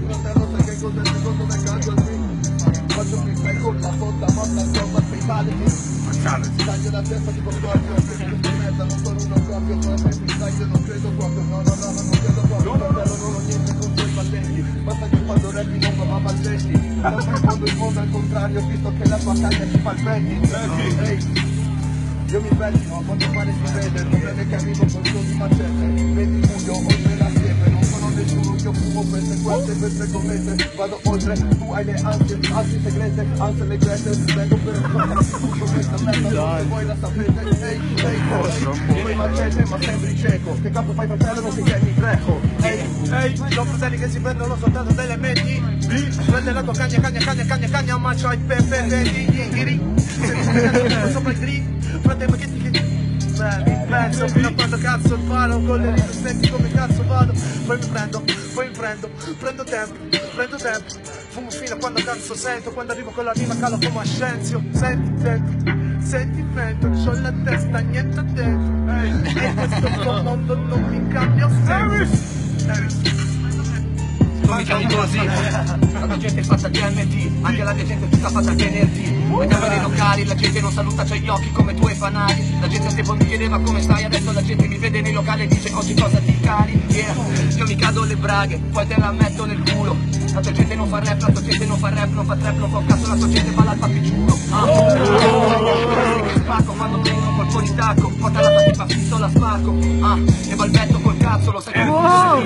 fratello sai che cos'è secondo me cambio il beat Faccio un beat con la fonda morta insomma speciale che Taglio la testa tipo Scorpio Che questa merda non sono uno Scorpio Come me freestyle non credo proprio No no no no non credo proprio Fratello non ho niente contro i balletti Basta che quando rappi non va balletti Sempre quando il mondo è al contrario Visto che la tua caglia ti fa il Ehi io mi a quanto pare si vede, il problema è che arrivo con uno di macete, fumo queste queste, queste commesse, vado oltre, tu hai le ansie, ansie segrete, ansie segrete, vengo per tutto questa merda, non se voi la sapete, ehi, ehi, ehi, come macete, ma sembri cieco, che capo fai fratello, non si chiami greco, ehi, Ehi, sono fratelli che si prendono soltanto delle menti Prende la tua cagna, cagna, cagna, cagna, cagna Ma c'hai pepe, vedi, gli inghiri. Sopra il gri Fratello che ti Beh, mi penso fino a quando cazzo paro Con le rime senti come cazzo vado. Poi mi prendo, poi mi prendo Prendo tempo, prendo tempo. Fumo fino a quando cazzo sento Quando arrivo con la rima calo come a Scenzio Senti dentro sentimento, c'ho la testa, niente dentro. Ehi, e questo mondo non mi cambia sempre Non mi chiami così La tua gente è fatta GMT Anche la mia gente è tutta fatta venerdì Andiamo nei locali, la gente non saluta, c'ha gli occhi come tuoi fanali. La gente a tempo mi chiedeva come stai Adesso la gente mi vede nei locali e dice oggi cosa ti cari? Yeah, io mi cado le braghe, poi te la metto nel culo. La tua gente non fa rap, la tua gente non fa rap, non fa trap, non fa un cazzo La tua gente fa l'alfa ti giuro. Ah. Spacco quando prendo un colpo di tacco Porta la tua tipa fisso la spacco. Ah. E balbetto cazzo, lo sai che wow.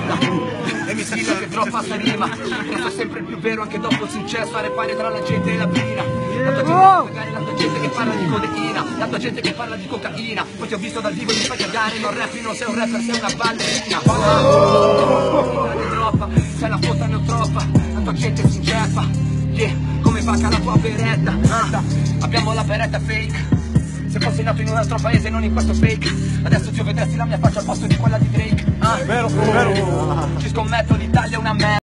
E mi stila che troppa sta rima Resto sempre più vero anche dopo il successo Fare pari tra la gente e la brina La tua gente, magari la tua gente che parla di codeina La tua gente che parla di cocaina. Poi ti ho visto dal vivo e mi fai cagare Non rappi, non sei un rapper, sei una ballerina. Troppa, se la fotta ne ho troppa La tua gente si inceppa. Yeah, come vacca la tua beretta. Ah. Abbiamo la beretta fake. Se fossi nato in un altro paese, non in questo fake Adesso ti vedresti la mia faccia al posto di quella di Drake. Ah. Vero, vero. Ci scommetto, l'Italia è una merda